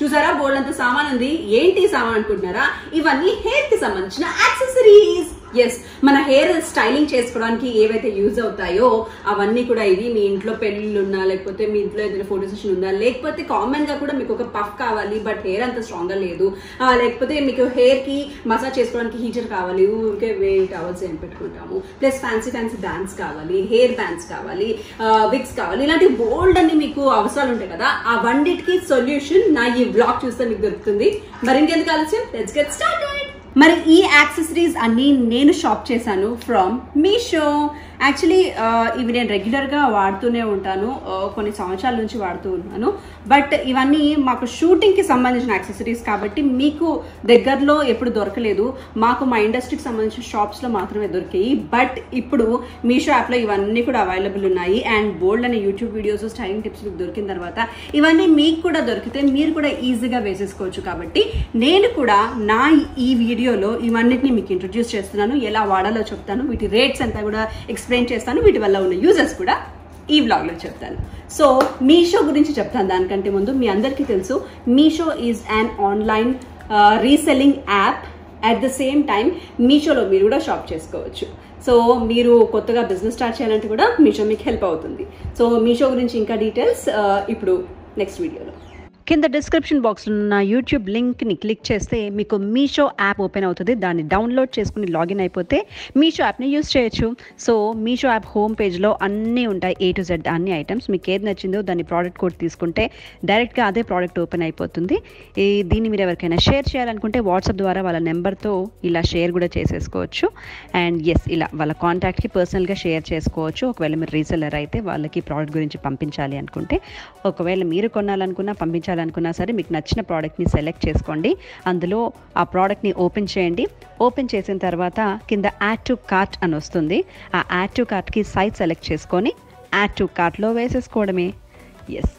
చూసారా బోర్డు అంత సామాన్ ఉంది ఏంటి సామాన్ అనుకుంటున్నారా? ఇవన్నీ హెయిర్కి సంబంధించిన యాక్సెసరీస్ ఎస్ మన హెయిర్ స్టైలింగ్ చేసుకోవడానికి ఏవైతే యూజ్ అవుతాయో అవన్నీ కూడా ఇవి మీ ఇంట్లో పెళ్ళిళ్ళు ఉన్నా లేకపోతే మీ ఇంట్లో ఏదైనా ఫోటో సెషన్ ఉందా లేకపోతే కామన్గా కూడా మీకు ఒక పఫ్ కావాలి బట్ హెయిర్ అంత స్ట్రాంగ్గా లేదు. లేకపోతే మీకు హెయిర్కి మసాజ్ చేసుకోవడానికి హీటర్ కావాలి ఊరికే వేడి కావాల్సి ఏం పెట్టుకుంటాము. ప్లస్ ఫ్యాన్సీ ఫ్యాన్సీ బ్యాండ్స్ కావాలి హెయిర్ బ్యాండ్స్ కావాలి విగ్స్ కావాలి ఇలాంటి బోల్డ్ అన్ని మీకు అవసరాలు ఉంటాయి కదా ఆ సొల్యూషన్ నా ఈ బ్లాగ్ చూస్తే మీకు దొరుకుతుంది. మరి ఇంకెందుకు ఆలస్యం? లెట్స్ గెట్ స్టార్ట్ మరి ఈ యాక్సెసరీస్ అన్ని నేను షాప్ చేశాను ఫ్రమ్ మీషో యాక్చువల్లీ uh, ఇవి నేను రెగ్యులర్గా వాడుతూనే ఉంటాను. Uh, కొన్ని సంవత్సరాల నుంచి వాడుతూ ఉన్నాను. బట్ ఇవన్నీ మాకు షూటింగ్కి సంబంధించిన యాక్సెసరీస్ కాబట్టి మీకు దగ్గరలో ఎప్పుడు దొరకలేదు. మాకు మా ఇండస్ట్రీకి సంబంధించిన షాప్స్లో మాత్రమే దొరికాయి. బట్ ఇప్పుడు మీషో యాప్లో ఇవన్నీ కూడా అవైలబుల్ ఉన్నాయి. అండ్ బోల్డ్ అనే యూట్యూబ్ వీడియోస్ స్టైలింగ్ టిప్స్ మీకు దొరికిన తర్వాత ఇవన్నీ మీకు కూడా దొరికితే మీరు కూడా ఈజీగా వేసేసుకోవచ్చు కాబట్టి నేను కూడా నా ఈ వీడియోలో ఇవన్నిటిని మీకు ఇంట్రొడ్యూస్ చేస్తున్నాను. ఎలా వాడాలో చెప్తాను. వీటి రేట్స్ అంతా కూడా ఎక్స్ప్లెయిన్ చేస్తాను. వీటి వల్ల ఉన్న యూజెస్ కూడా ఈ వ్లాగ్లో చెప్తాను. సో మీషో గురించి చెప్తాను దానికంటే ముందు. మీ అందరికీ తెలుసు Meesho is an online reselling app at the same time మీషోలో మీరు కూడా షాప్ చేసుకోవచ్చు. సో మీరు కొత్తగా బిజినెస్ స్టార్ట్ చేయాలంటే కూడా మీషో మీకు హెల్ప్ అవుతుంది. సో మీషో గురించి ఇంకా డీటెయిల్స్ uh, ఇప్పుడు నెక్స్ట్ వీడియోలో కింద డిస్క్రిప్షన్ బాక్స్లో ఉన్న యూట్యూబ్ లింక్ని క్లిక్ చేస్తే మీకు మీషో యాప్ ఓపెన్ అవుతుంది. దాన్ని డౌన్లోడ్ చేసుకుని లాగిన్ అయిపోతే మీషో యాప్ని యూస్ చేయొచ్చు. సో మీషో యాప్ హోమ్ పేజ్లో అన్నీ ఉంటాయి. ఏ టు జెడ్ అన్ని ఐటమ్స్ మీకు ఏది నచ్చిందో దాని ప్రోడక్ట్ కోడ్ తీసుకుంటే డైరెక్ట్గా అదే ప్రోడక్ట్ ఓపెన్ అయిపోతుంది. ఈ దీన్ని మీరు ఎవరికైనా షేర్ చేయాలనుకుంటే వాట్సాప్ ద్వారా వాళ్ళ నెంబర్తో ఇలా షేర్ కూడా చేసేసుకోవచ్చు. అండ్ ఎస్ ఇలా వాళ్ళ కాంటాక్ట్కి పర్సనల్గా షేర్ చేసుకోవచ్చు. ఒకవేళ మీరు రీసెలర్ అయితే వాళ్ళకి ప్రోడక్ట్ గురించి పంపించాలి అనుకుంటే. ఒకవేళ మీరు కొనాలనుకున్నా చేయించాలనుకున్నా సరే మీకు నచ్చిన ప్రోడక్ట్ని సెలెక్ట్ చేసుకోండి. అందులో ఆ ప్రోడక్ట్ని ఓపెన్ చేయండి. ఓపెన్ చేసిన తర్వాత కింద యాడ్ టు కార్ట్ అని వస్తుంది. ఆ యాడ్ టు కార్ట్కి సైజ్ సెలెక్ట్ చేసుకొని యాడ్ టు కార్ట్లో వేసేసుకోవడమే. ఎస్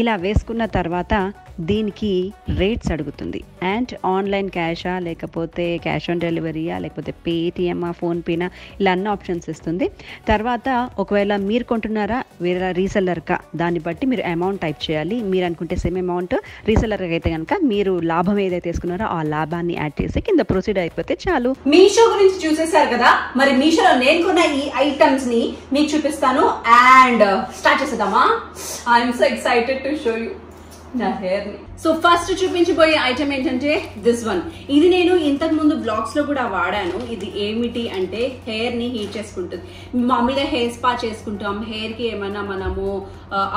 ఇలా వేసుకున్న తర్వాత దీనికి రేట్స్ అడుగుతుంది. అండ్ ఆన్లైన్ క్యాషా లేకపోతే క్యాష్ ఆన్ డెలివరీయా లేకపోతే పేటిఎమ్మా ఫోన్పేనా ఇలా అన్ని ఆప్షన్స్ ఇస్తుంది. తర్వాత ఒకవేళ మీరు కొంటున్నారా వేరే రీసెల్లర్కా దాన్ని బట్టి మీరు అమౌంట్ టైప్ చేయాలి. మీరు అనుకుంటే సేమ్ అమౌంట్ రీసెల్లర్ అయితే కనుక మీరు లాభం ఏదైతే తీసుకున్నారో ఆ లాభాన్ని యాడ్ చేసి కింద ప్రొసీడ్ అయిపోతే చాలు. మీషో గురించి చూసేశారు కదా? మరి మీషోలో నేను కొన్న ఈ ఐటమ్స్ని మీకు చూపిస్తాను. అండ్ స్టార్ట్ చేసేద్దామా? I'm so excited to show you నా హెయిర్ని సో ఫస్ట్ చూపించబోయే ఐటమ్ ఏంటంటే దిస్ వన్ ఇది నేను ఇంతకు ముందు బ్లాగ్స్లో కూడా వాడాను. ఇది ఏమిటి అంటే హెయిర్ని హీట్ చేసుకుంటుంది. మామూలుగా హెయిర్ స్పా చేసుకుంటాం. హెయిర్కి ఏమైనా మనము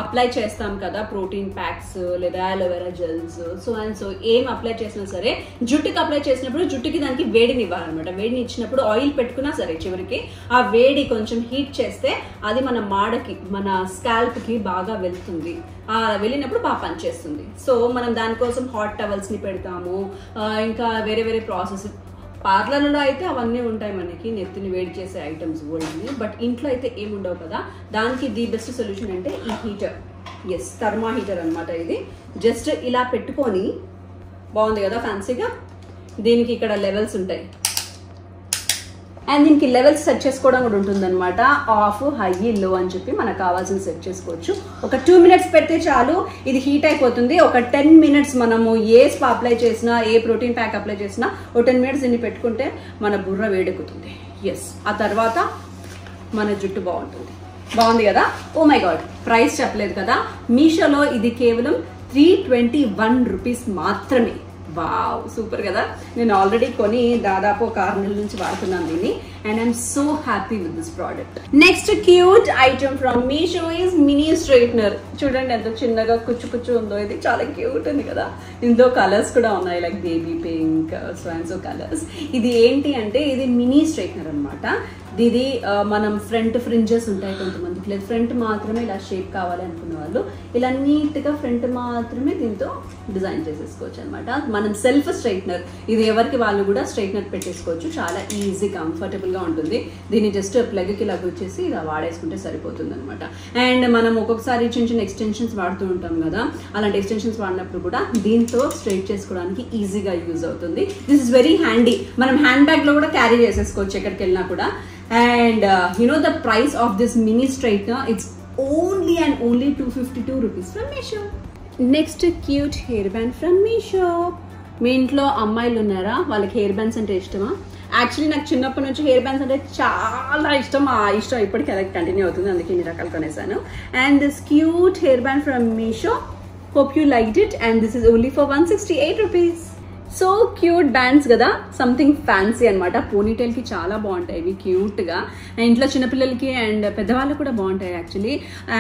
అప్లై చేస్తాం కదా ప్రోటీన్ ప్యాక్స్ లేదా aloe vera gels so and so ఏం అప్లై చేసినా సరే జుట్టుకి అప్లై చేసినప్పుడు జుట్టుకి దానికి వేడిని ఇవ్వాలన్నమాట. వేడిని ఇచ్చినప్పుడు ఆయిల్ పెట్టుకున్నా సరే చివరికి ఆ వేడి కొంచెం హీట్ చేస్తే అది మన మాడకి మన స్కాల్ప్కి బాగా వెళ్తుంది. ఆ వెళ్ళినప్పుడు బాగా పనిచేస్తుంది. సో మనం దానికోసం హాట్ టవల్స్ని పెడతాము. ఇంకా వేరే వేరే ప్రాసెస్ పార్లర్లో అయితే అవన్నీ ఉంటాయి మనకి నెత్తిని వేడి చేసే ఐటమ్స్ ఓల్డ్ని బట్ ఇంట్లో అయితే ఏముండవు కదా దానికి ది బెస్ట్ సొల్యూషన్ అంటే ఈ హీటర్ ఎస్ థర్మా హీటర్ అనమాట ఇది. జస్ట్ ఇలా పెట్టుకొని బాగుంది కదా ఫ్యాన్సీగా దీనికి ఇక్కడ లెవెల్స్ ఉంటాయి. అండ్ దీనికి లెవెల్స్ సెట్ చేసుకోవడం కూడా ఉంటుందన్నమాట. ఆఫ్ హై లో అని చెప్పి మనకు కావాల్సిన సెట్ చేసుకోవచ్చు. ఒక టూ మినిట్స్ పెడితే చాలు ఇది హీట్ అయిపోతుంది. ఒక టెన్ మినిట్స్ మనము ఏ స్పా అప్లై చేసినా ఏ ప్రోటీన్ ప్యాక్ అప్లై చేసినా ఒక టెన్ మినిట్స్ దీన్ని పెట్టుకుంటే మన బుర్ర వేడెక్కుతుంది. ఎస్ ఆ తర్వాత మన జుట్టు బాగుంటుంది. బాగుంది కదా? ఓ మై గాడ్ ప్రైస్ చెప్పలేదు కదా? మీషోలో ఇది కేవలం త్రీ ట్వంటీ వన్ రూపీస్ మాత్రమే. వావ్ సూపర్ కదా? నేను ఆల్రెడీ కొని దాదాపు ఒక ఆరు నెలల నుంచి వాడుతున్నాను దీన్ని. And I'm so happy with this product next cute item from Meesho is mini straightener చూడండి ఎంత చిన్నగా కుచ్చు కుచ్చు ఉందో. ఇది చాలా క్యూట్ ఉంది కదా? ఇందులో కలర్స్ కూడా ఉన్నాయి like baby pink so and so colours ఇది ఏంటి అంటే ఇది మినీ స్ట్రైట్నర్ అనమాట ఇది మనం ఫ్రంట్ ఫ్రింజెస్ ఉంటాయి కొంతమందికి. లేదు ఫ్రంట్ మాత్రమే ఇలా షేప్ కావాలి అనుకున్న వాళ్ళు. ఇలా నీట్గా ఫ్రంట్ మాత్రమే దీంతో డిజైన్ చేసేసుకోవచ్చు అనమాట మనం సెల్ఫ్ స్ట్రైట్నర్ ఇది ఎవరికి వాళ్ళు కూడా స్ట్రైట్నర్ పెట్టేసుకోవచ్చు. చాలా ఈజీ కంఫర్టబుల్గా ఉంటుంది. దీన్ని జస్ట్ ప్లగ్కి ఇలా వచ్చేసి ఇలా వాడేసుకుంటే సరిపోతుంది అనమాట అండ్ మనం ఒక్కొక్కసారి చిన్న చిన్న ఎక్స్టెన్షన్స్ వాడుతూ ఉంటాం కదా అలాంటి ఎక్స్టెన్షన్స్ వాడినప్పుడు కూడా దీంతో స్ట్రైట్ చేసుకోవడానికి ఈజీగా యూజ్ అవుతుంది. దిస్ ఇస్ వెరీ హ్యాండీ మనం హ్యాండ్ బ్యాగ్లో కూడా క్యారీ చేసేసుకోవచ్చు ఎక్కడికి వెళ్ళినా కూడా. And you know the price of this mini straightener it's only and only two fifty two rupees from Meesho next cute hair band from Meesho మీ ఇంట్లో అమ్మాయిలు ఉన్నారా? వాళ్ళకి హెయిర్ బ్యాండ్స్ అంటే ఇష్టమా? యాక్చువల్లీ నాకు చిన్నప్పటి నుంచి హెయిర్ బ్యాండ్స్ అంటే చాలా ఇష్టం. ఆ ఇష్టం ఇప్పటికీ అలా కంటిన్యూ అవుతుంది. అందుకే ఇన్ని రకాలు కొనేసాను. And this cute hair band from Meesho hope you like it and this is only for one sixty eight rupees so cute bands కదా సంథింగ్ ఫ్యాన్సీ అనమాట పోనీటైల్కి చాలా బాగుంటాయి ఇవి క్యూట్గా. ఇంట్లో చిన్నపిల్లలకి అండ్ పెద్దవాళ్ళకి కూడా బాగుంటాయి యాక్చువల్లీ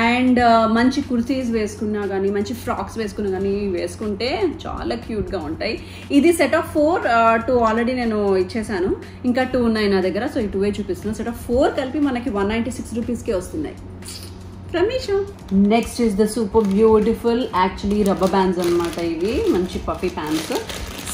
అండ్ మంచి కుర్తీస్ వేసుకున్నా కానీ మంచి ఫ్రాక్స్ వేసుకున్నా కానీ వేసుకుంటే చాలా క్యూట్గా ఉంటాయి. ఇది set of four two already నేను ఇచ్చేసాను. ఇంకా టూ ఉన్నాయి నా దగ్గర సో ఈ టూ చూపిస్తున్నాను సెట్ ఆఫ్ ఫోర్ కలిపి మనకి వన్ నైంటీ సిక్స్ రూపీస్కే వస్తున్నాయి. Ramesh next is the super beautiful actually rubber bands అనమాట ఇవి. మంచి పఫీ ప్యాంట్స్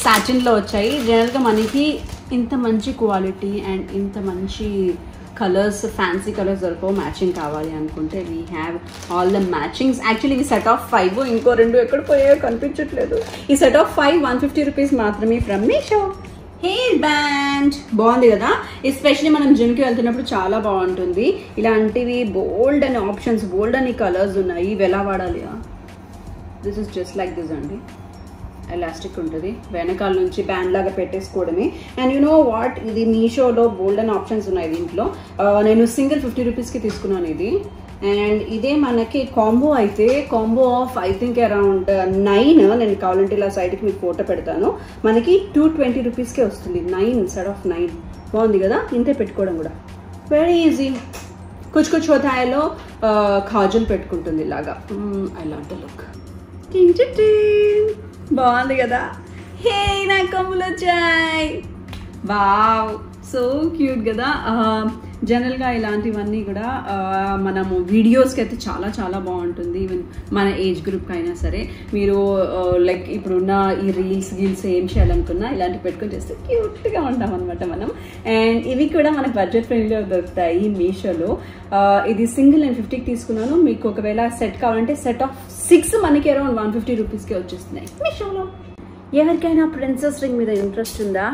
సాటిన్లో వచ్చాయి. జనరల్గా మనకి ఇంత మంచి క్వాలిటీ అండ్ ఇంత మంచి కలర్స్ ఫ్యాన్సీ కలర్స్ దొరకవు. మ్యాచింగ్ కావాలి అనుకుంటే we have all the matchings actually ఈ సెట్ ఆఫ్ ఫైవ్ ఇంకో రెండు ఎక్కడ పోయాయో కనిపించట్లేదు. ఈ set of five one fifty rupees మాత్రమే ఫ్రమ్ మీషో హెయిర్ బ్యాండ్ బాగుంది కదా? ఎస్పెషల్లీ మనం జిమ్కి వెళ్తున్నప్పుడు చాలా బాగుంటుంది. ఇలాంటివి బోల్డ్ అనే ఆప్షన్స్ బోల్డ్ అనే కలర్స్ ఉన్నాయి. ఇవి ఎలా వాడాలి this is just like this అండి ఎలాస్టిక్ ఉంటుంది. వెనకాల నుంచి బ్యాండ్ లాగా పెట్టేసుకోవడమే. అండ్ యు నో వాట్ ఇది మీషోలో బోల్డెన్ ఆప్షన్స్ ఉన్నాయి దీంట్లో. నేను సింగిల్ ఫిఫ్టీ రూపీస్కి తీసుకున్నాను ఇది. అండ్ ఇదే మనకి కాంబో అయితే combo of I think around nine నేను కావాలంటే ఇలా సైడ్కి మీకు ఫోటో పెడతాను. మనకి టూ ట్వంటీ రూపీస్కే వస్తుంది. Nine set of nine. బాగుంది కదా? ఇంతే పెట్టుకోవడం కూడా. వెరీ ఈజీ కుచ్ కుచ్ హోతాయలో కాజల్ పెట్టుకుంటుంది ఇలాగా. ఐ లవ్ ద లుక్ బాగుంది కదా. హే నా కమ్ములు వచ్చాయి. వావ్ సో క్యూట్ కదా. జనరల్గా ఇలాంటివన్నీ కూడా మనము వీడియోస్కి అయితే చాలా చాలా బాగుంటుంది. ఈవెన్ మన ఏజ్ గ్రూప్కి అయినా సరే. మీరు లైక్ ఇప్పుడున్న ఈ రీల్స్ గీల్స్ ఏం చేయాలనుకున్నా ఇలాంటివి పెట్టుకొని చేస్తే క్యూట్గా ఉంటాం అనమాట మనం. అండ్ ఇవి కూడా మనకు బడ్జెట్ ఫ్రెండ్లీలో దొరుకుతాయి మీషోలో. ఇది సింగిల్ నేను ఫిఫ్టీకి తీసుకున్నాను. మీకు ఒకవేళ సెట్ కావాలంటే సెట్ ఆఫ్ సిక్స్ మనకి అరౌండ్ వన్ ఫిఫ్టీ రూపీస్కి వచ్చేస్తున్నాయి. మీషోలో. ఎవరికైనా ప్రిన్సెస్ రింగ్ మీద ఇంట్రెస్ట్ ఉందా?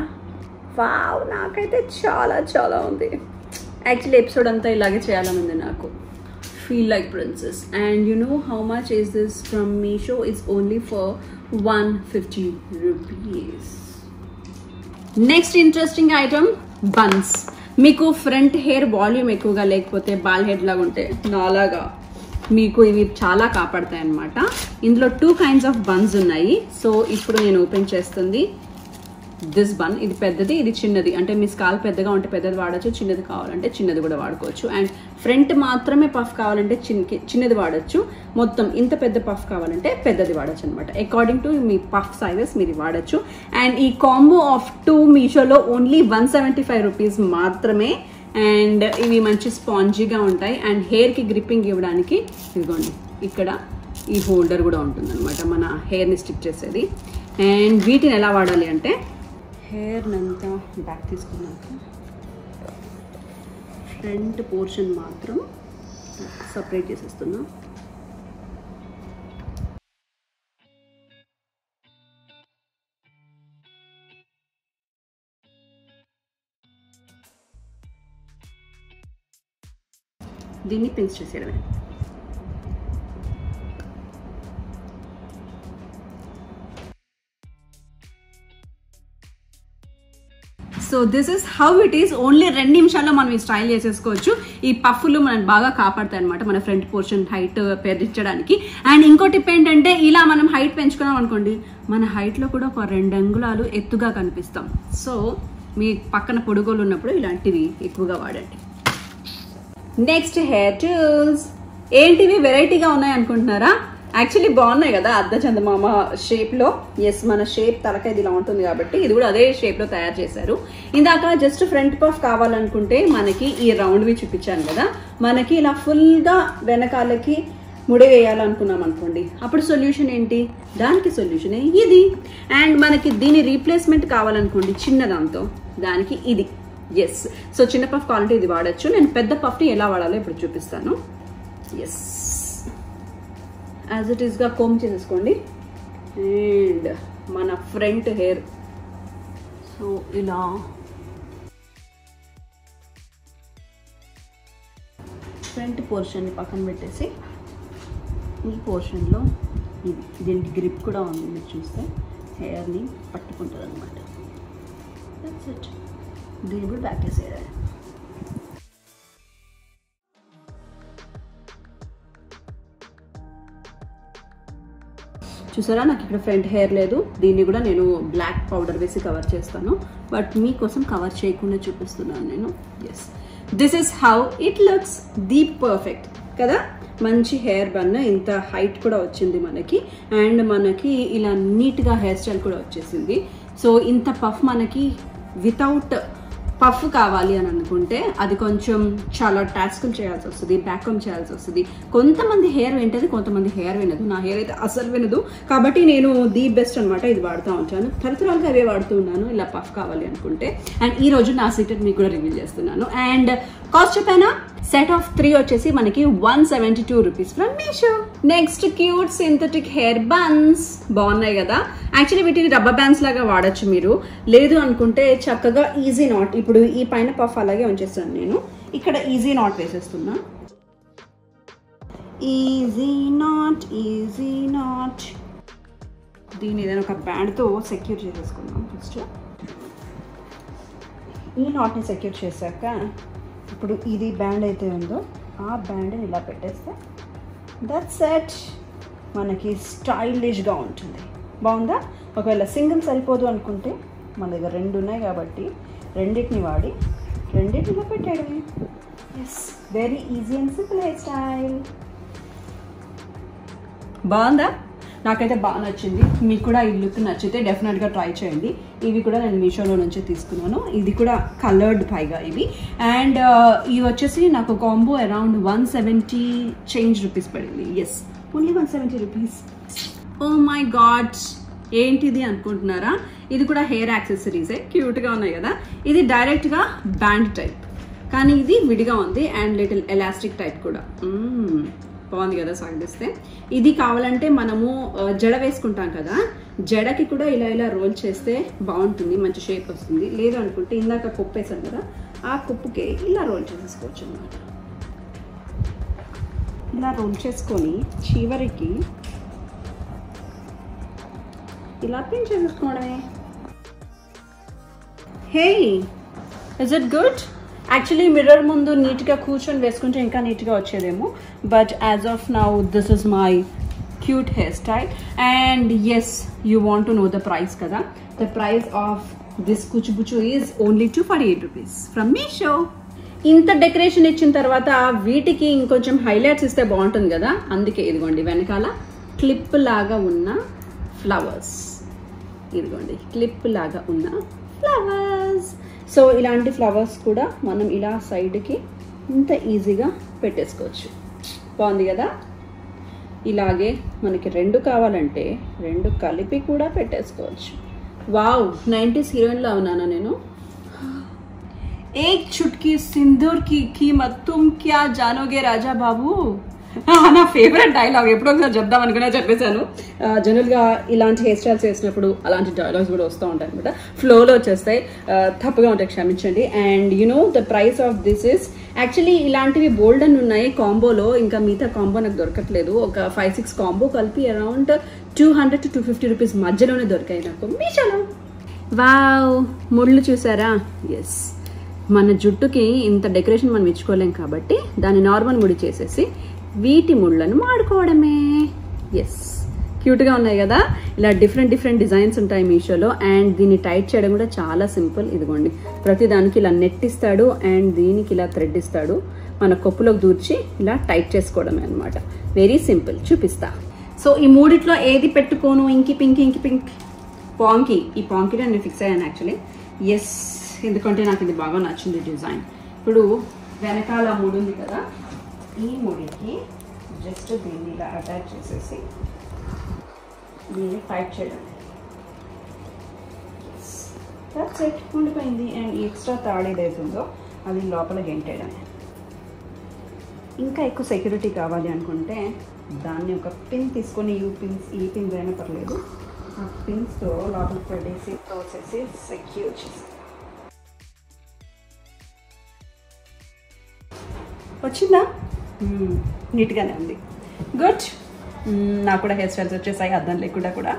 వావ్ నాకైతే చాలా చాలా ఉంది. యాక్చువల్లీ ఎపిసోడ్ అంతా ఇలాగే చేయాలని ఉంది నాకు feel like princess and you know how much is this from Meesho it's only for one fifty rupees next interesting item buns మీకు ఫ్రంట్ హెయిర్ వాల్యూమ్ ఎక్కువగా లేకపోతే బాల్ హెడ్ లాగా ఉంటే నాలాగా మీకు ఇవి చాలా కాపాడతాయి అన్నమాట ఇందులో టూ కైండ్స్ ఆఫ్ బన్స్ ఉన్నాయి. సో ఇప్పుడు నేను ఓపెన్ చేస్తుంది. దిస్ బన్ ఇది పెద్దది ఇది చిన్నది. అంటే మీ స్కాల్ పెద్దగా ఉంటే పెద్దది వాడచ్చు చిన్నది కావాలంటే చిన్నది కూడా వాడుకోవచ్చు. అండ్ ఫ్రంట్ మాత్రమే పఫ్ కావాలంటే చిన్న చిన్నది వాడచ్చు. మొత్తం ఇంత పెద్ద పఫ్ కావాలంటే పెద్దది వాడచ్చు అనమాట అకార్డింగ్ టు మీ పఫ్ సైజెస్ మీరు వాడచ్చు. అండ్ ఈ కాంబో ఆఫ్ టూ మీషోలో only one seventy five rupees మాత్రమే. అండ్ ఇవి మంచి స్పాంజీగా ఉంటాయి. అండ్ హెయిర్కి గ్రిప్పింగ్ ఇవ్వడానికి ఇదిగోండి ఇక్కడ ఈ హోల్డర్ కూడా ఉంటుంది అనమాట మన హెయిర్ని స్టిక్ చేసేది. అండ్ వీటిని ఎలా వాడాలి అంటే హెయిర్ అంతా బ్యాక్ తీసుకున్నాక ఫ్రంట్ పోర్షన్ మాత్రం సపరేట్ చేసేస్తున్నా. దీన్ని పెంచ్ చేసేయడమే. So this is how it is only రెండు నిమిషాల్లో మనం ఈ స్టైల్ చేసేసుకోవచ్చు. ఈ పఫ్లు మనం బాగా కాపాడతాయి అనమాట మన ఫ్రంట్ పోర్షన్ హైట్ పెంచడానికి అండ్ ఇంకో టిప్ ఏంటంటే ఇలా మనం హైట్ పెంచుకున్నాం అనుకోండి మన హైట్లో కూడా ఒక రెండు అంగుళాలు ఎత్తుగా కనిపిస్తాం. సో మీ పక్కన పొడుగోలు ఉన్నప్పుడు ఇలాంటివి ఎక్కువగా వాడండి. నెక్స్ట్ హెయిర్ టూల్స్ ఏంటివి? వెరైటీగా ఉన్నాయి అనుకుంటున్నారా యాక్చువల్లీ బాగున్నాయి కదా అర్ధ చందమామ షేప్లో ఎస్ మన షేప్ తలకైది ఇలా ఉంటుంది కాబట్టి ఇది కూడా అదే షేప్లో తయారు చేశారు. ఇందాక జస్ట్ ఫ్రంట్ పఫ్ కావాలనుకుంటే మనకి ఈ రౌండ్వి చూపించాను కదా. మనకి ఇలా ఫుల్గా వెనకాలకి ముడి వేయాలనుకున్నాం అనుకోండి. అప్పుడు సొల్యూషన్ ఏంటి? దానికి సొల్యూషన్ ఇది. అండ్ మనకి దీని రీప్లేస్మెంట్ కావాలనుకోండి చిన్న దాంతో. దానికి ఇది. ఎస్ సో చిన్న పఫ్ క్వాలిటీ ఇది వాడచ్చు. నేను పెద్ద పఫ్ని ఎలా వాడాలో ఇప్పుడు చూపిస్తాను. ఎస్ యాజ్ ఇట్ ఈస్గా కోమ్ చేసేసుకోండి. అండ్ మన ఫ్రంట్ హెయిర్ సో ఇలా. ఫ్రంట్ పోర్షన్ని పక్కన పెట్టేసి ఈ పోర్షన్లో ఇది దీనికి గ్రిప్ కూడా ఉంది మీరు చూస్తే. హెయిర్ని పట్టుకుంటుంది అనమాట ఇట్ దీన్ని కూడా బ్యాక్ వేసేయాలి చూసారా? నాకు ఇక్కడ ఫ్రంట్ హెయిర్ లేదు. దీన్ని కూడా నేను బ్లాక్ పౌడర్ వేసి కవర్ చేస్తాను. బట్ మీకోసం కవర్ చేయకుండా చూపిస్తున్నాను నేను. Yes this is how it looks the perfect కదా? మంచి హెయిర్ బన్. ఇంత హైట్ కూడా వచ్చింది మనకి. అండ్ మనకి ఇలా నీట్గా హెయిర్ స్టైల్ కూడా వచ్చేసింది. సో ఇంత పఫ్ మనకి వితౌట్ పఫ్ కావాలి అని అనుకుంటే అది కొంచెం చాలా టాస్కులు చేయాల్సి వస్తుంది బ్యాకమ్ చేయాల్సి వస్తుంది. కొంతమంది హెయిర్ వింటది కొంతమంది హెయిర్ వినదు. నా హెయిర్ అయితే అసలు వినదు. కాబట్టి నేను ది బెస్ట్ అనమాట ఇది వాడుతూ ఉంటాను. తరతరాలుగా అవే వాడుతూ ఉన్నాను ఇలా పఫ్ కావాలి అనుకుంటే. అండ్ ఈ రోజు నా సీటర్ మీకు కూడా రివ్యూ చేస్తున్నాను. అండ్ కాస్ట్ చెప్పానా? సెట్ ఆఫ్ త్రీ వచ్చేసి మనకి one seventy two rupees from Meesho next cute synthetic hair buns బాగున్నాయి కదా? యాక్చువల్లీ వీటిని రబ్బర్ బ్యాండ్స్ లాగా వాడచ్చు మీరు. లేదు అనుకుంటే చక్కగా ఈజీ నాట్ ఇప్పుడు ఈ పైన పఫ్ అలాగే ఉంచేస్తాను నేను. ఇక్కడ ఈజీ నాట్ వేసేస్తున్నా. ఈజీ నాట్ ఈజీ నాట్ దీన్ని ఏదైనా ఒక బ్యాండ్తో సెక్యూర్ చేసేసుకుందాం ఫస్ట్ ఈ నాట్ని సెక్యూర్ చేశాక ఇప్పుడు ఇది బ్యాండ్ అయితే ఉందో ఆ బ్యాండ్ని ఇలా పెట్టేస్తే దట్ సెట్ మనకి స్టైలిష్గా ఉంటుంది. బాగుందా? ఒకవేళ సింగిల్ సరిపోదు అనుకుంటే మన దగ్గర రెండు ఉన్నాయి కాబట్టి రెండింటిని వాడి రెండింటిలో పెట్టాడు పెట్టేయడమే. Yes very easy and simple hair style బాగుందా? నాకైతే బాగా నచ్చింది. మీకు కూడా ఈ లుక్ నచ్చితే డెఫినెట్గా ట్రై చేయండి. ఇవి కూడా నేను మీషోలో నుంచి తీసుకున్నాను. ఇది కూడా కలర్డ్ పైగా ఇవి. అండ్ uh, ఇవి వచ్చేసి నాకు combo around one seventy change rupees పడింది. Yes only one seventy rupees oh my God ఏంటిది అనుకుంటున్నారా? ఇది కూడా హెయిర్ యాక్సెసరీసే క్యూట్గా ఉన్నాయి కదా? ఇది డైరెక్ట్గా బ్యాండ్ టైప్. కానీ ఇది విడిగా ఉంది అండ్ లిటిల్ ఎలాస్టిక్ టైప్ కూడా. బాగుంది కదా సాగిస్తే ఇది కావాలంటే మనము జడ వేసుకుంటాం కదా? జడకి కూడా ఇలా ఇలా రోల్ చేస్తే బాగుంటుంది మంచి షేప్ వస్తుంది. లేదు అనుకుంటే ఇందాక కుప్పేసాం కదా ఆ కుప్పుకే ఇలా రోల్ చేసేసుకోవచ్చు అనమాట ఇలా రోల్ చేసుకొని చివరికి ఇలా పిన్ చేసేసుకోవడమే. Hey is it good actually mirror ముందు నీట్గా కూర్చొని వేసుకుంటే ఇంకా నీట్గా వచ్చేదేమో. But as of now this is my cute hair style and yes you want to know the price కదా? The price of this కుచుబుచు is only two forty eight rupees from Meesho ఇంత decoration ఇచ్చిన తర్వాత వీటికి ఇంకొంచెం highlights ఇస్తే బాగుంటుంది కదా? అందుకే ఇదిగోండి వెనకాల క్లిప్ లాగా ఉన్న ఫ్లవర్స్ ఇదిగోండి క్లిప్ లాగా ఉన్న ఫ్లవర్స్ సో ఇలాంటి ఫ్లవర్స్ కూడా మనం ఇలా సైడ్కి ఇంత ఈజీగా పెట్టేసుకోవచ్చు. బాగుంది కదా? ఇలాగే మనకి రెండు కావాలంటే రెండు కలిపి కూడా పెట్టేసుకోవచ్చు. వావ్ నైంటీస్ హీరోయిన్లో ఉన్నాను నేను? ఏ చుట్కీ సింధూర్కి మత్తుం క్యా జానోగే రాజా బాబు? నా ఫేవరెట్ డైలాగ్ ఎప్పుడో ఒకసారి చెప్దాం అనుకునే చెప్పేశాను. జనరల్గా ఇలాంటి హెయిర్ స్టైల్స్ వేసినప్పుడు అలాంటి డైలాగ్స్ కూడా వస్తూ ఉంటాయి అనమాట ఫ్లోలో వచ్చేస్తాయి. తప్పుగా ఉంటాయి. క్షమించండి. And you know the price of this is actually ఇలాంటివి బోల్డ్ అని ఉన్నాయి. కాంబోలో ఇంకా మిగతా కాంబో నాకు దొరకట్లేదు. ఒక ఫైవ్ సిక్స్ కాంబో కలిపి around two hundred to two fifty rupees మధ్యలోనే దొరికాయి నాకు. మీషోలో. వావ్ ముళ్ళు చూసారా? ఎస్ మన జుట్టుకి ఇంత డెకరేషన్ మనం ఇచ్చుకోలేం కాబట్టి దాన్ని నార్మల్ ముడి చేసేసి వీటి ముళ్ళను వాడుకోవడమే ఎస్ క్యూట్గా ఉన్నాయి కదా? ఇలా డిఫరెంట్ డిఫరెంట్ డిజైన్స్ ఉంటాయి మీషోలో. అండ్ దీన్ని టైట్ చేయడం కూడా చాలా సింపుల్. ఇదిగోండి. ప్రతి దానికి ఇలా నెట్ ఇస్తాడు. అండ్ దీనికి ఇలా థ్రెడ్ ఇస్తాడు. మన కొప్పులోకి దూర్చి ఇలా టైట్ చేసుకోవడమే అనమాట వెరీ సింపుల్ చూపిస్తా. సో ఈ మూడిట్లో ఏది పెట్టుకోను? ఇంకి పింక్ ఇంకి పింక్? పాంకి ఈ పాంకి నేను ఫిక్స్ అయ్యాను యాక్చువల్లీ ఎస్ ఎందుకంటే నాకు ఇది బాగా నచ్చింది డిజైన్ ఇప్పుడు వెనకాల మూడు ఉంది కదా? ఈ ముడికి జస్ట్ దీన్ని ఇలా అటాచ్ చేసేసి దీన్ని టైట్ చేయడం. దట్స్ సెట్ ఉండిపోయింది. అండ్ ఈ ఎక్స్ట్రా తాడు ఏదైతే ఉందో అది లోపల గెంటేయడం ఇంకా ఎక్కువ సెక్యూరిటీ కావాలి అనుకుంటే దాన్ని ఒక పిన్ తీసుకొని యూ పిన్స్ ఈ పిన్స్ అయినా పర్లేదు. ఆ పిన్స్తో లోపల పెట్టేసి తోసేసి సెక్యూర్ చేసి వచ్చిందా? నీట్గానే ఉంది. గుడ్ నాకు కూడా హెయిర్ స్టైల్స్ వచ్చేసాయి అర్థం లేకుండా కూడా.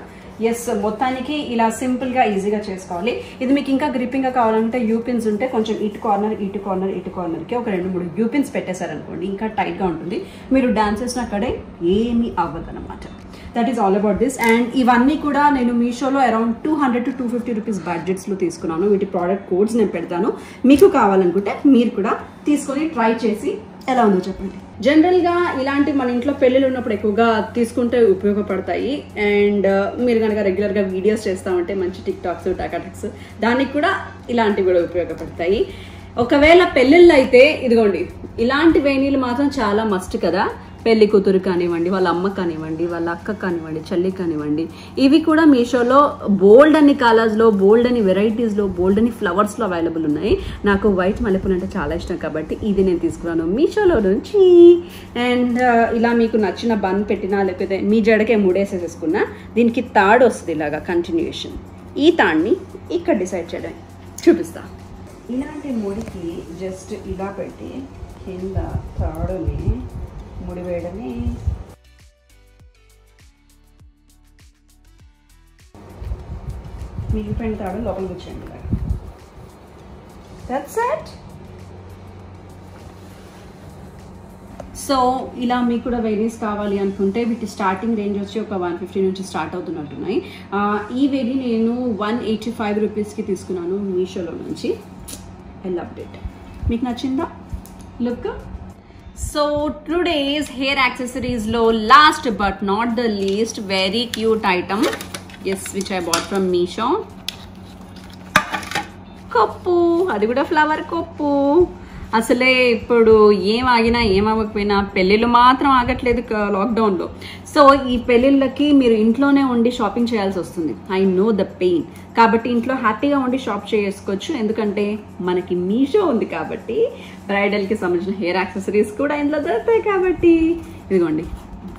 ఎస్ మొత్తానికి ఇలా సింపుల్గా ఈజీగా చేసుకోవాలి. ఇది మీకు ఇంకా గ్రిప్పింగ్గా కావాలంటే యూపిన్స్ ఉంటే కొంచెం ఇటు కార్నర్ ఇటు కార్నర్ ఇటు కార్నర్కి ఒక రెండు మూడు యూపిన్స్ పెట్టేశారనుకోండి ఇంకా టైట్గా ఉంటుంది. మీరు డాన్స్ చేసిన అక్కడే ఏమీ అవ్వదనమాట that is all about this and ఇవన్నీ కూడా నేను మీషోలో around two hundred to two fifty rupees బడ్జెట్స్లో తీసుకున్నాను. వీటి ప్రోడక్ట్ కోడ్స్ నేను పెడతాను. మీకు కావాలనుకుంటే మీరు కూడా తీసుకొని ట్రై చేసి ఎలా ఉందో చెప్పండి. జనరల్గా ఇలాంటి మన ఇంట్లో పెళ్ళిళ్ళు ఉన్నప్పుడు ఎక్కువగా తీసుకుంటే ఉపయోగపడతాయి. అండ్ uh, మీరు కనుక రెగ్యులర్గా వీడియోస్ చేస్తామంటే మంచి టిక్ టాక్స్ టాకాటాక్స్ దానికి కూడా ఇలాంటివి కూడా ఉపయోగపడతాయి. ఒకవేళ పెళ్ళిళ్ళు అయితే ఇదిగోండి ఇలాంటి వేణీలు మాత్రం చాలా మస్ట్ కదా. పెళ్ళి కూతురు కానివ్వండి వాళ్ళ అమ్మ కానివ్వండి వాళ్ళ అక్క కానివ్వండి చెల్లి కానివ్వండి ఇవి కూడా మీషోలో బోల్డ్ అని కలర్స్లో బోల్డ్ అని వెరైటీస్లో బోల్డ్ అని ఫ్లవర్స్లో అవైలబుల్ ఉన్నాయి. నాకు వైట్ మల్లెపూలు అంటే చాలా ఇష్టం కాబట్టి ఇది నేను తీసుకున్నాను మీషోలో నుంచి. అండ్ uh, ఇలా మీకు నచ్చిన బన్ పెట్టినా లేకపోతే మీ జడకే మూడేసేసేసుకున్నా దీనికి తాడు వస్తుంది ఇలాగా కంటిన్యూషన్ ఈ తాడ్ని ఇక్కడ డిసైడ్ చేయడం చూపిస్తా. ఇలాంటి ముడికి జస్ట్ ఇలా పెట్టి కింద తాడుని ముడి వేయడమే. మిగిలిపోయిన తాడు లోపలికి వచ్చేయండి దట్స్ ఇట్ సో ఇలా మీకు కూడా వెరీస్ కావాలి అనుకుంటే వీటి స్టార్టింగ్ రేంజ్ వచ్చి ఒక వన్ ఫిఫ్టీ నుంచి స్టార్ట్ అవుతున్నట్టున్నాయి. ఈ వెరీ నేను వన్ ఎయిటీ ఫైవ్ రూపీస్కి తీసుకున్నాను మీషోలో నుంచి. ఎల్ అప్డేట్ మీకు నచ్చిందా? Look so today's hair యాక్సెసరీస్లో last but not the least very cute items which I bought from Meesho cup అది కూడా ఫ్లవర్ కప్పు అసలే ఇప్పుడు ఏం ఆగినా ఏం ఆగకపోయినా పెళ్ళిళ్ళు మాత్రం ఆగట్లేదు లాక్డౌన్లో సో ఈ పెళ్ళిళ్ళకి మీరు ఇంట్లోనే ఉండి షాపింగ్ చేయాల్సి వస్తుంది. ఐ నో ద పెయిన్ కాబట్టి ఇంట్లో హ్యాపీగా ఉండి షాప్ చేసుకోవచ్చు. ఎందుకంటే మనకి మీషో ఉంది కాబట్టి బ్రైడల్కి సంబంధించిన హెయిర్ యాక్సెసరీస్ కూడా ఇంట్లో దొరుకుతాయి కాబట్టి. ఇదిగోండి.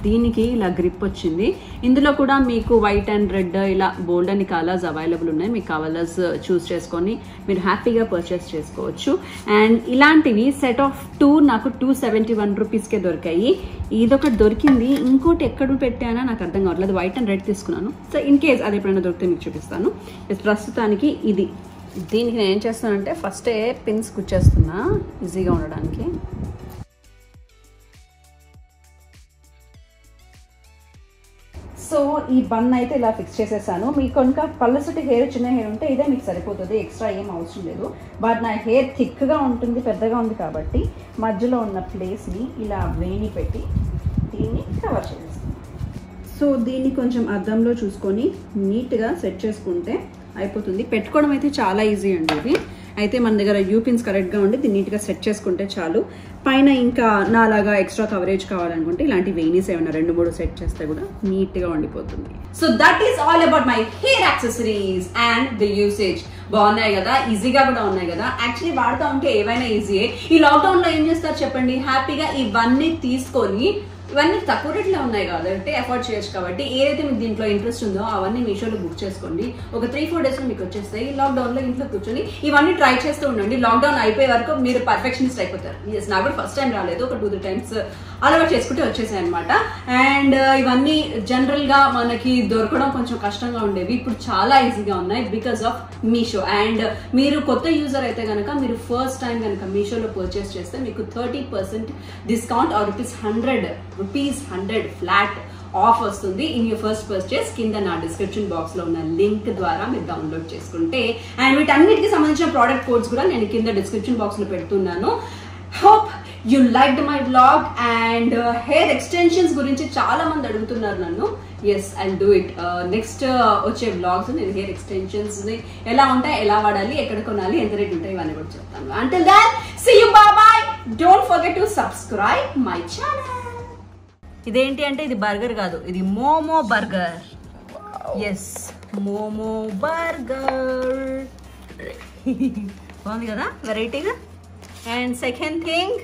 దీనికి ఇలా గ్రిప్ వచ్చింది. ఇందులో కూడా మీకు వైట్ అండ్ రెడ్ ఇలా బోల్డ్ అని కలర్స్ అవైలబుల్ ఉన్నాయి. మీకు కలర్స్ చూస్ చేసుకొని మీరు హ్యాపీగా పర్చేస్ చేసుకోవచ్చు. అండ్ ఇలాంటివి సెట్ ఆఫ్ టూ నాకు టూ సెవెంటీ వన్ రూపీస్కే దొరికాయి. ఇదొకటి దొరికింది. ఇంకోటి ఎక్కడ పెట్టానా నాకు అర్థం కావట్లేదు. వైట్ అండ్ రెడ్ తీసుకున్నాను. సో ఇన్ కేస్ అది ఎప్పుడైనా దొరికితే మీకు చూపిస్తాను. ప్రస్తుతానికి ఇది. దీనికి నేను ఏం చేస్తానంటే ఫస్టే పిన్స్ గుచ్చేస్తున్నా ఈజీగా ఉండడానికి. సో ఈ బన్ అయితే ఇలా ఫిక్స్ చేసేసాను. మీకు కనుక పల్లసటి హెయిర్ చిన్న హెయిర్ ఉంటే ఇదే మీకు సరిపోతుంది. ఎక్స్ట్రా ఏం అవసరం లేదు. బట్ నా హెయిర్ థిక్గా ఉంటుంది పెద్దగా ఉంది కాబట్టి మధ్యలో ఉన్న ప్లేస్ని ఇలా వేణి పెట్టి దీన్ని కవర్ చేసేస్తాను. సో దీన్ని కొంచెం అద్దంలో చూసుకొని నీట్గా సెట్ చేసుకుంటే అయిపోతుంది. పెట్టుకోవడం అయితే చాలా ఈజీ అండి ఇది. అయితే మన దగ్గర యూపిన్స్ కరెక్ట్గా ఉండి దీన్ని నీట్గా సెట్ చేసుకుంటే చాలు. పైన ఇంకా నాలాగా ఎక్స్ట్రా కవరేజ్ కావాలనుకుంటే ఇలాంటి వెయినీస్ ఏమైనా రెండు మూడు సెట్ చేస్తే కూడా నీట్గా ఉండిపోతుంది. So that is all about my hair accessories and the usage బాగున్నాయి కదా? ఈజీగా కూడా ఉన్నాయి కదా? యాక్చువల్లీ వాడుతూ ఉంటే ఏవైనా ఈజీయే ఈ లాక్డౌన్లో ఏం చేస్తారు చెప్పండి? హ్యాపీగా ఇవన్నీ తీసుకొని ఇవన్నీ తక్కువ రేట్లో ఉన్నాయి కాబట్టి ఎఫోర్డ్ చేయొచ్చు కాబట్టి ఏదైతే మీకు దీంట్లో ఇంట్రెస్ట్ ఉందో అవన్నీ మీషోలో బుక్ చేసుకోండి. ఒక త్రీ ఫోర్ డేస్లో మీకు వచ్చేస్తాయి. లాక్డౌన్లో ఇంట్లో కూర్చొని ఇవన్నీ ట్రై చేస్తూ ఉండండి. లాక్డౌన్ అయిపోయే వరకు మీరు పర్ఫెక్షనిస్ట్ అయిపోతారు. ఎస్ నాకు కూడా ఫస్ట్ టైం రాలేదు. ఒక టూ త్రీ టైమ్స్ అలవాటు చేసుకుంటే వచ్చేసాయి అనమాట అండ్ uh, ఇవన్నీ జనరల్గా మనకి దొరకడం కొంచెం కష్టంగా ఉండేవి. ఇప్పుడు చాలా ఈజీగా ఉన్నాయి బికాస్ ఆఫ్ మీషో అండ్ మీరు కొత్త యూజర్ అయితే కనుక మీరు ఫస్ట్ టైం కనుక మీషోలో పర్చేస్ చేస్తే మీకు thirty percent discount or rupees hundred rupees hundred flat off వస్తుంది ఇన్ యూ ఫస్ట్ పర్చేస్ కింద నా డిస్క్రిప్షన్ బాక్స్లో ఉన్న లింక్ ద్వారా మీరు డౌన్లోడ్ చేసుకుంటే అండ్ వీటన్నిటికి సంబంధించిన ప్రోడక్ట్ కోడ్స్ కూడా నేను కింద డిస్క్రిప్షన్ బాక్స్లో పెడుతున్నాను. Hope you like my blog and hair extensions గురించి చాలా మంది అడుగుతున్నారు నన్ను. Yes and do it next వచ్చే బ్లాగ్స్ నేను హెయిర్ ఎక్స్టెన్షన్స్ ఎలా ఉంటాయి ఎలా వాడాలి ఎక్కడ కొనాలి ఎంత రేట్ ఉంటాయి ఇవన్నీ కూడా చెప్తాను. అంటే then see you bye bye don't forget to subscribe my channel ఇదేంటి అంటే ఇది బర్గర్ కాదు ఇది momo burger yes momo burger బాగుంది కదా వెరైటీగా అండ్ సెకండ్ థింగ్